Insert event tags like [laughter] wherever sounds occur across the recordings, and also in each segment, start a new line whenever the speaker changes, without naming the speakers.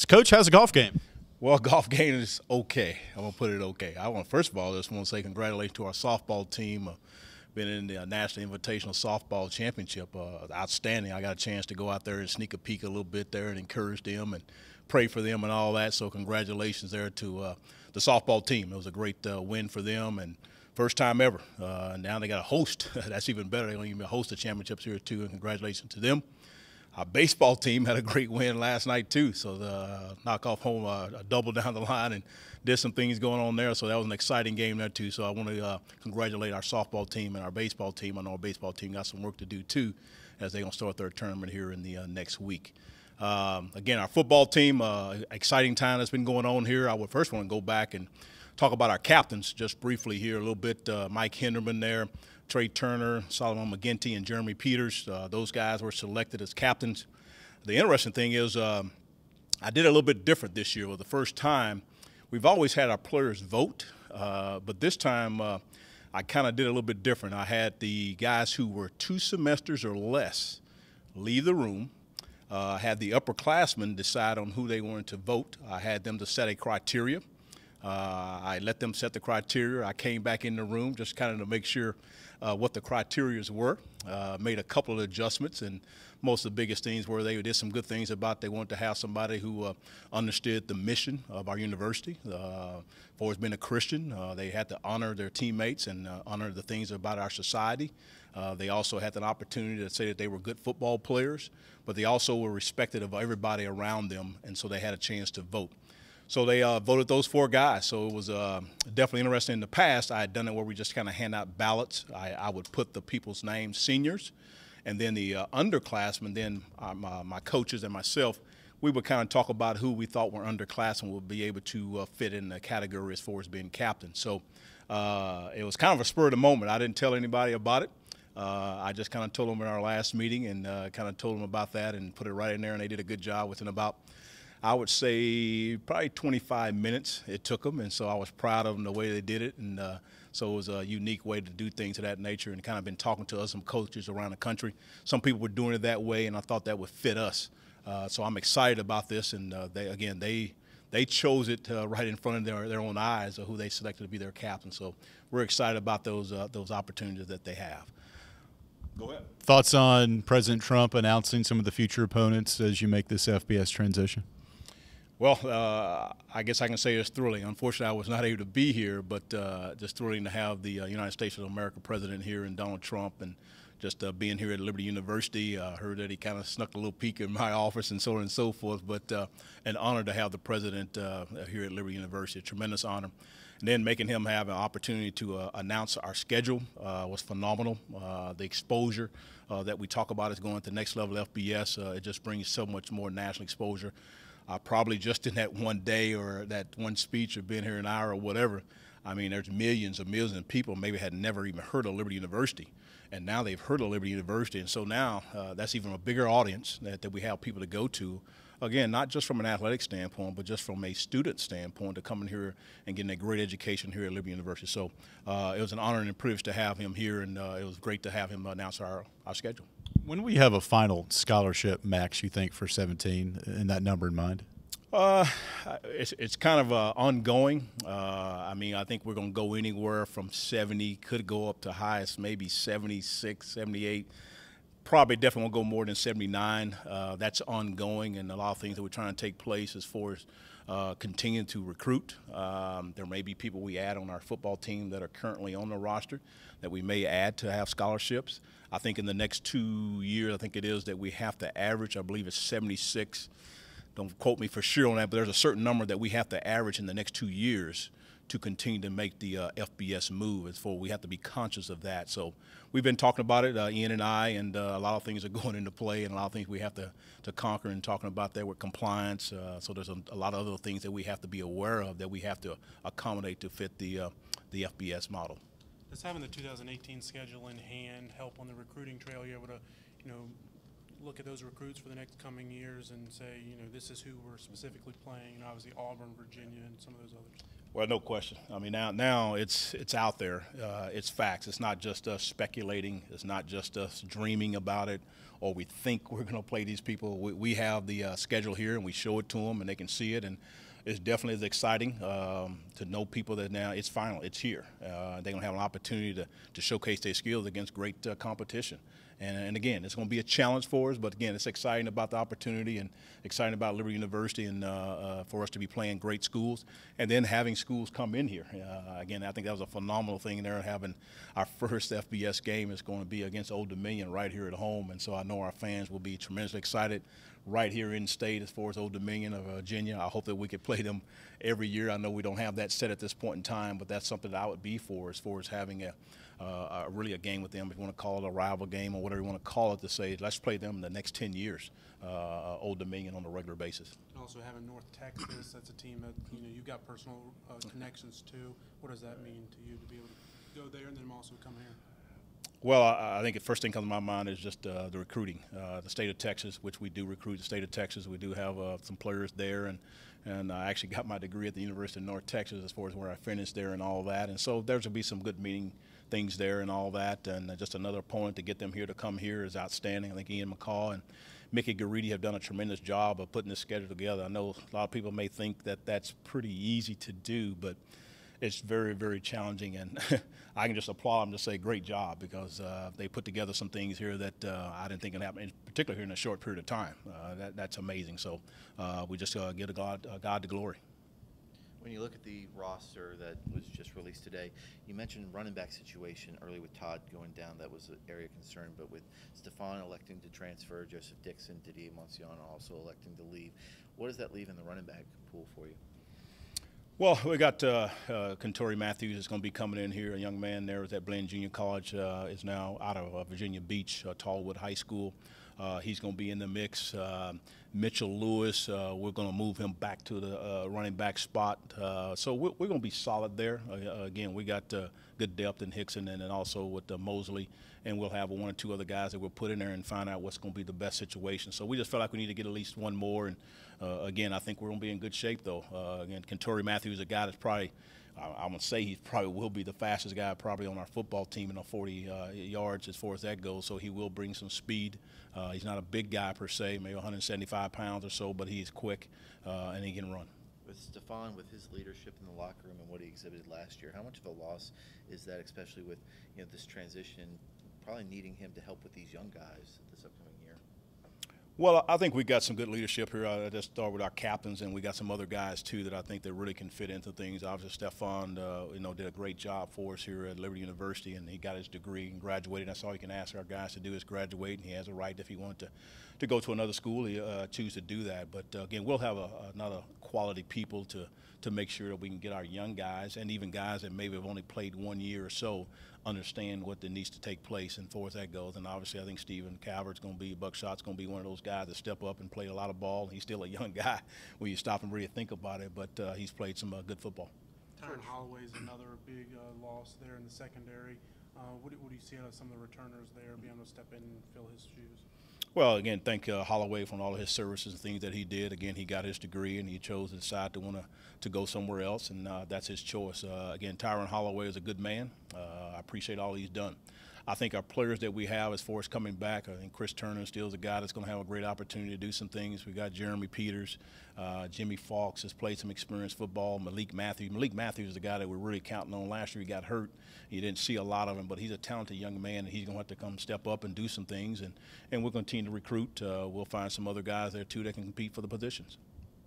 So, Coach, how's the golf game?
Well, [laughs] golf game is okay. I'm gonna put it okay. I want first of all, just want to say congratulations to our softball team. Uh, been in the uh, National Invitational Softball Championship. Uh, outstanding. I got a chance to go out there and sneak a peek a little bit there and encourage them and pray for them and all that. So congratulations there to uh, the softball team. It was a great uh, win for them and first time ever. Uh, now they got a host. [laughs] That's even better. They're going to host the championships here too. And congratulations to them. Our baseball team had a great win last night too. So the uh, knock off home uh, a double down the line and did some things going on there. So that was an exciting game there too. So I want to uh, congratulate our softball team and our baseball team. I know our baseball team got some work to do too, as they're gonna start their tournament here in the uh, next week. Um, again, our football team, uh, exciting time that's been going on here. I would first want to go back and talk about our captains just briefly here a little bit. Uh, Mike Hinderman there Trey Turner, Solomon McGinty, and Jeremy Peters. Uh, those guys were selected as captains. The interesting thing is, um, I did a little bit different this year. For the first time, we've always had our players vote, uh, but this time uh, I kind of did a little bit different. I had the guys who were two semesters or less leave the room. Uh, I had the upperclassmen decide on who they wanted to vote. I had them to set a criteria. Uh, I let them set the criteria. I came back in the room just kind of to make sure uh, what the criteria were. Uh, made a couple of adjustments, and most of the biggest things were they did some good things about they wanted to have somebody who uh, understood the mission of our university. Uh, for being a Christian, uh, they had to honor their teammates and uh, honor the things about our society. They also had an opportunity to say that they were good football players, but they also were respected of everybody around them, and so they had a chance to vote. So they uh, voted those four guys. So it was uh, definitely interesting. In the past, I had done it where we just kind of hand out ballots. I, I, would put the people's names, seniors, and then the uh, underclassmen, then uh, my, my, coaches and myself, we would kind of talk about who we thought were underclassmen would be able to uh, fit in the category as far as being captain. So uh, it was kind of a spur of the moment. I didn't tell anybody about it. I just kind of told them in our last meeting and kind of told them about that and put it right in there, and they did a good job within about – I would say probably 25 minutes it took them, and so I was proud of them the way they did it, and uh, so it was a unique way to do things of that nature. And kind of been talking to us some coaches around the country. Some people were doing it that way, and I thought that would fit us. Uh, so I'm excited about this, and uh, they again they they chose it uh, right in front of their, their own eyes of who they selected to be their captain. So we're excited about those uh, those opportunities that they have.
Go ahead. Thoughts on President Trump announcing some of the future opponents as you make this FBS transition?
Well, uh, I guess I can say it's thrilling. Unfortunately, I was not able to be here, but uh, just thrilling to have the uh, United States of America president here and Donald Trump and just uh, being here at Liberty University. I heard that he kind of snuck a little peek in my [laughs] office and so on and so forth, but uh, an honor to have the president uh, here at Liberty University, a tremendous honor. And then making him have an opportunity to announce our schedule was phenomenal. the exposure that we talk about is going to the next level FBS. it just brings so much more national exposure uh, probably just in that one day or that one speech or being here an hour or whatever. I mean, there's millions of millions of people maybe had never even heard of Liberty University, and now they've heard of Liberty University, and so now uh, that's even a bigger audience that, that we have people to go to. Again, not just from an athletic standpoint, but just from a student standpoint to come in here and getting a great education here at Liberty University. So uh, it was an honor and a privilege to have him here, and uh, it was great to have him announce our, our schedule.
When we have a final scholarship max, you think for 17, and that number in mind?
Uh, it's, it's kind of uh, ongoing. Uh, I mean, I think we're going to go anywhere from 70, could go up to highest maybe 76, 78. Probably definitely won't go more than 79. Uh, that's ongoing, and a lot of things that we're trying to take place as far as uh, continuing to recruit. Um, there may be people we add on our football team that are currently on the roster that we may add to have scholarships. I think in the next two years, I think it is that we have to average, I believe it's 76 don't quote me for sure on that, but there's a certain number that we have to average in the next two years to continue to make the uh, FBS move. As for we have to be conscious of that. So we've been talking about it, uh, Ian and I, and uh, a lot of things are [laughs] going into play, and a lot of things we have to to conquer. And talking about that with compliance. Uh, so there's a, a, lot of other things that we have to be aware of that we have to accommodate to fit the uh, the FBS model.
Does having the 2018 schedule in hand help on the recruiting trail? You're able to, you know, look at those recruits for the next coming years and say, you know, this is who we're specifically playing? And obviously Auburn, Virginia, and some of those others.
Well, no question. I mean, now now it's it's out there. Uh, it's facts. It's not just us speculating. It's not just us dreaming about it, or we think we're going to play these people. We, we have the uh, schedule here, and we show it to them, and they can see it. And it's definitely exciting um, to know people that now it's final. It's here. Uh, they're going to have an opportunity to to showcase their skills against great uh, competition. And, and again, it's going to be a challenge for us, but again, it's exciting about the opportunity and exciting about Liberty University and uh, uh, for us to be playing great schools and then having schools come in here. Uh, again, I think that was a phenomenal thing there. Having our [laughs] first FBS game is going to be against Old Dominion right here at home, and so I know our fans will be tremendously excited right here in state as far as Old Dominion of Virginia. I hope that we could play them every year. I know we don't have that set at this point in time, but that's something that I would be for as far as having a, uh, really a game with them. If you want to call it a rival game or whatever you want to call it, to say let's play them in the next 10 years, uh, Old Dominion on a regular basis.
Also having North Texas, that's a team that you know you've got personal uh, connections to. What does that mean to you to be able to go there and then also come here?
Well, I, I, think the first thing comes to my mind is just uh, the recruiting. Uh, the state of Texas, which we do recruit the state of Texas. We do have uh, some players there, and and I actually [laughs] got my degree at the University of North Texas as far as where I finished there and all that. And so there's going to be some good meeting things there and all that. And just another opponent to get them here to come here is outstanding. I think Ian McCaw and Mickey Guridi have done a tremendous job of putting this schedule together. I know a lot of people may think that that's pretty easy to do, but – it's very, very challenging. And [laughs] I can just applaud them to say great job because uh, they put together some things here that uh, I didn't think would happen, particularly here in a short period of time. Uh, that, that's amazing. So uh, we just uh, give God, uh, God the glory.
When you look at the roster that was just released today, you mentioned running back situation early with Todd going down. That was an area of concern. But with Stefan electing to transfer, Joseph Dixon, Didier Monsiano also electing to leave, what does that leave in the running back pool for you?
Well, we got uh, uh, Kentori Matthews is going to be coming in here. A young man there at Blinn Junior College uh, is now out of uh, Virginia Beach, uh, Tallwood High School. Uh, he's going to be in the mix. Um, Mitchell Lewis, uh, we're going to move him back to the uh, running back spot. Uh, so we're, we're, going to be solid there. again, we got good depth in Hickson and then also with Mosley, and we'll have one or two other guys that we'll put in there and find out what's going to be the best situation. So we just felt like we need to get at least one more and uh, again, I think we're going to be in good shape, though. Uh, again, Kentori Matthews is a guy that's probably, I, am to say he probably will be the fastest guy probably on our football team in the 40 uh, yards as far as that goes. So he will bring some speed. Uh, he's not a big guy per se, maybe 175 pounds or so, but he's quick uh, and he can run.
With Stefan, with his leadership in the locker room and what he exhibited last year, how much of a loss is that, especially with you know this transition, probably needing him to help with these young guys this upcoming year?
Well, I think we've got some good leadership here. I just start with our captains, and we got some other guys too that I think that really can fit into things. Obviously, Stefan, uh, you know, did a great job for us here at Liberty University, and he got his degree and graduated. That's all you can ask our guys to do is graduate, and he has a right if he wanted to, to go to another school, he uh, choose to do that. But uh, again, we'll have a, another quality people to to make sure that we can get our young guys and even guys that maybe have only played one year or so understand what that needs to take place and as that goes. And obviously, I think Stephen Calvert's going to be, Buckshot's going to be one of those guys that step up and play a lot of ball. He's still a young [laughs] guy when you stop and really think about it, but uh, he's played some uh, good football.
Tyron Holloway is another big uh, loss there in the secondary. Uh, what, what, do you see out of some of the returners there being able to step in and fill his shoes?
Well, again, thank uh, Holloway for all of his services and things that he did. Again, he got his degree and he chose to decide to want to to go somewhere else, and uh, that's his choice. Uh, again, Tyron Holloway is a good man. Uh, I appreciate all he's done. I think our players that we have as far as coming back, I think Chris Turner still is a guy that's going to have a great opportunity to do some things. We got Jeremy Peters, uh, Jimmy Fox has played some experienced football. Malik Matthews, Malik Matthews is the guy that we're really counting on. Last year he got hurt. You didn't see a lot of him, but he's a talented young man, and he's going to have to come step up and do some things. And, and to continue to recruit. Uh, we'll find some other guys there too that can compete for the positions.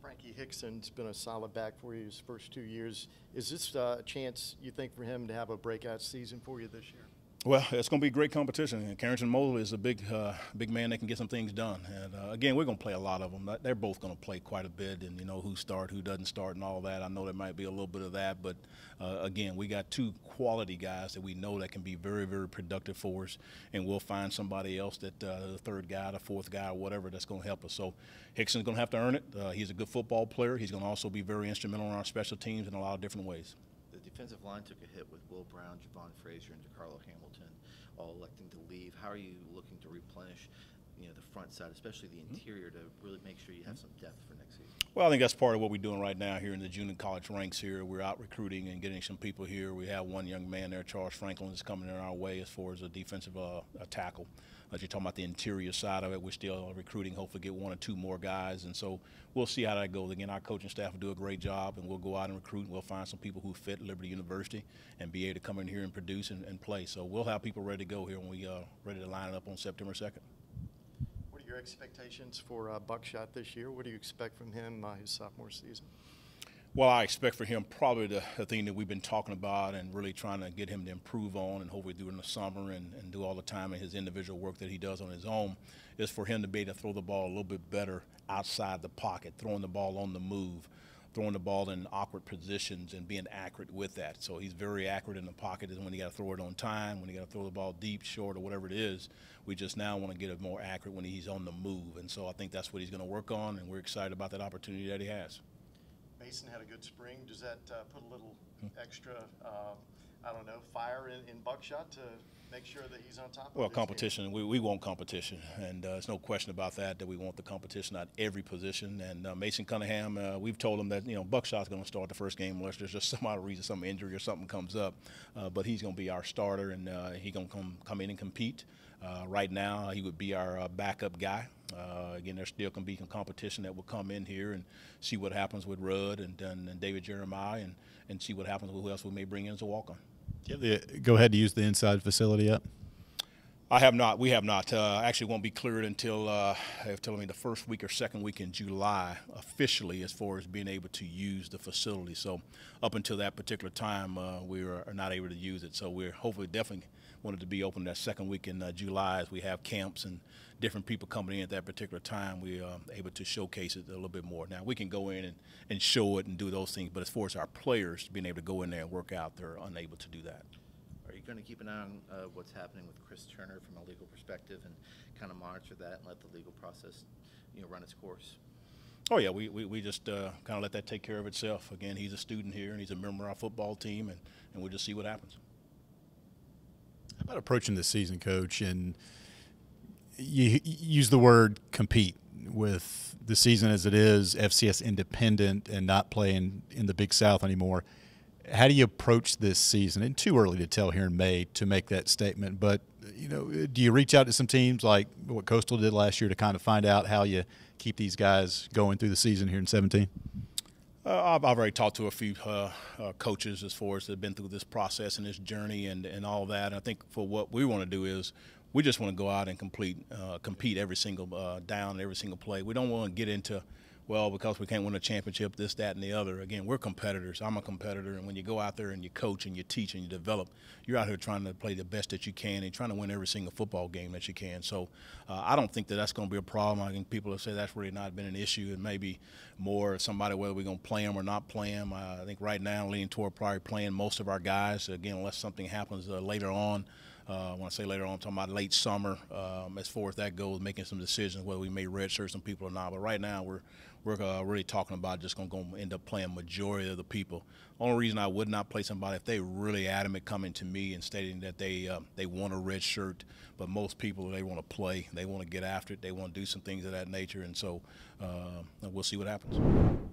Frankie Hickson's been a solid back for you his first two years. Is this uh, a chance you think for him to have a breakout season for you this year?
Well, it's going to be great competition. Carrington Mosley is a big, uh, big man that can get some things done. And uh, again, we're going to play a lot of them. They're both going to play quite a bit, and you know who start, who doesn't start, and all that. I know there might be a little bit of that, but uh, again, we got two quality guys that we know that can be very, very productive for us, and we'll find somebody else that uh, the third guy, the fourth guy, whatever that's going to help us. So Hickson's going to have to earn it. Uh, he's a good football player. He's going to also be very instrumental in our special teams in a lot of different ways.
Defensive line took a hit with Will Brown, Javon Frazier, and DeCarlo Hamilton all electing to leave. How are you looking to replenish you know, the front side, especially the interior, to really make sure you have some depth for next season?
Well, I think that's part of what we're doing right now here in the junior college ranks here. We're out recruiting and getting some people here. We have one young man there, Charles Franklin, is coming in our way as far as a defensive uh, a tackle. As you're talking about the interior side of it, we're still recruiting, hopefully get one or two more guys. And so we'll see how that goes. Again, our coaching staff will do a great job, and we'll go out and recruit, and we'll find some people who fit Liberty University and be able to come in here and produce and, and play. So we'll have people ready to go here when we uh, ready to line it up on September 2nd.
What are your expectations for uh, Buckshot this year? What do you expect from him uh, his sophomore season?
Well, I expect for him probably the, the, thing that we've been talking about and really trying to get him to improve on and hopefully during the summer and, and do all the time in his individual work that he does on his own is for him to be able to throw the ball a little bit better outside the pocket, throwing the ball on the move, throwing the ball in awkward positions and being accurate with that. So he's very accurate in the pocket and when he got to throw it on time, when he got to throw the ball deep, short, or whatever it is. We just now want to get it more accurate when he's on the move. And so I think that's what he's going to work on, and we're excited about that opportunity that he has.
Mason had a good spring. Does that uh, put a little extra, uh, I don't know, fire in, in Buckshot to make sure that he's on top
well,
of
competition. We, we want competition, and uh, there's no question about that. That we want the competition at every position. And uh, Mason Cunningham, uh, we've told him that you know Buckshot's going to start the first game unless there's just [laughs] some other reason, some injury or something comes up. Uh, but he's going to be our starter, and uh, he's going to come come in and compete. Uh, right now, he would be our backup guy. again, there still can be some competition that will come in here and see what happens with Rudd and, and, and David Jeremiah, and, and see what happens with who else we may bring in as a walk-on.
Go ahead to use the inside facility yet?
I have not. We have not. Uh, actually, won't be cleared until uh, they're telling me the first week or second week in July officially, as far as being able to use the facility. So, up until that particular time, uh, we are not able to use it. So, we're hopefully definitely wanted to be open that second week in uh, July as we have camps and different people coming in at that particular time. We are able to showcase it a little bit more. Now, we can go in and, and show it and do those things, but as far as our players being able to go in there and work out, they're unable to do that.
Are you going to keep an eye on uh, what's happening with Chris Turner from a legal perspective and kind of monitor that and let the legal process, you know, run its course?
Oh yeah, we, we, we just uh, kind of let that take care of itself. Again, he's a student here and he's a member of our football team, and, and we'll just see what happens.
About approaching this season, Coach? And you use the word compete with the season as it is, FCS independent, and not playing in the Big South anymore how do you approach this season? And too early to tell here in May to make that statement, but you know, do you reach out to some teams like what Coastal did last year to kind of find out how you keep these guys going through the season here in 17?
Uh, I've, I've, already talked to a few uh, uh, coaches as far as that have been through this process and this journey and, and all that. And I think for what we want to do is we just want to go out and complete, uh, compete every single uh, down, every single play. We don't want to get into – well, because we can't win a championship, this, that, and the other. Again, we're competitors. I'm a competitor, and when you go out there and you coach and you teach and you develop, you're out here trying to play the best that you can and trying to win every single football game that you can. So uh, I don't think that that's going to be a problem. I think people have said that's really not been an issue, and maybe more somebody whether we're going to play them or not play them. Uh, I think right now, leaning toward probably playing most of our guys. Again, unless something happens uh, later on. Uh, when I say later on, I'm talking about late summer. Um, as far as that goes, making some decisions whether we may redshirt some people or not. But right now, we're we're uh, really talking about just going to end up playing majority of the people. Only reason I would not play somebody if they really adamant coming to me and stating that they uh, they want a red shirt, but most people they want to play, they want to get after it, they want to do some things of that nature, and so uh, we'll see what happens.